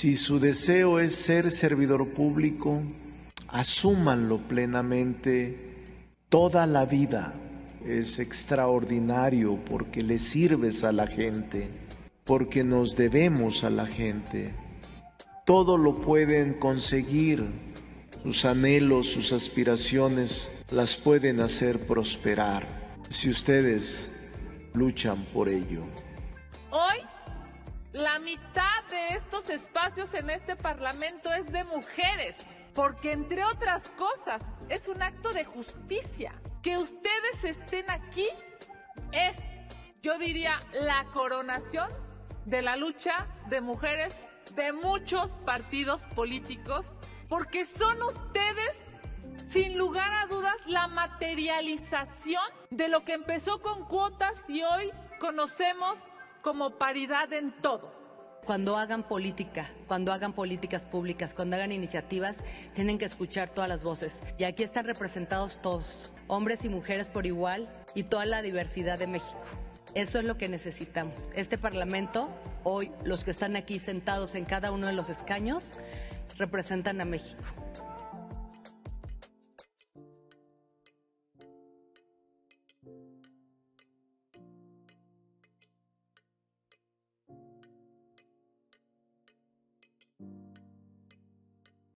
Si su deseo es ser servidor público, asúmanlo plenamente toda la vida. Es extraordinario porque le sirves a la gente, porque nos debemos a la gente. Todo lo pueden conseguir, sus anhelos, sus aspiraciones las pueden hacer prosperar si ustedes luchan por ello. Hoy la mitad de estos espacios en este Parlamento es de mujeres, porque entre otras cosas es un acto de justicia. Que ustedes estén aquí es, yo diría, la coronación de la lucha de mujeres de muchos partidos políticos, porque son ustedes sin lugar a dudas, la materialización de lo que empezó con cuotas y hoy conocemos como paridad en todo. Cuando hagan política, cuando hagan políticas públicas, cuando hagan iniciativas, tienen que escuchar todas las voces. Y aquí están representados todos, hombres y mujeres por igual y toda la diversidad de México. Eso es lo que necesitamos. Este Parlamento, hoy los que están aquí sentados en cada uno de los escaños, representan a México.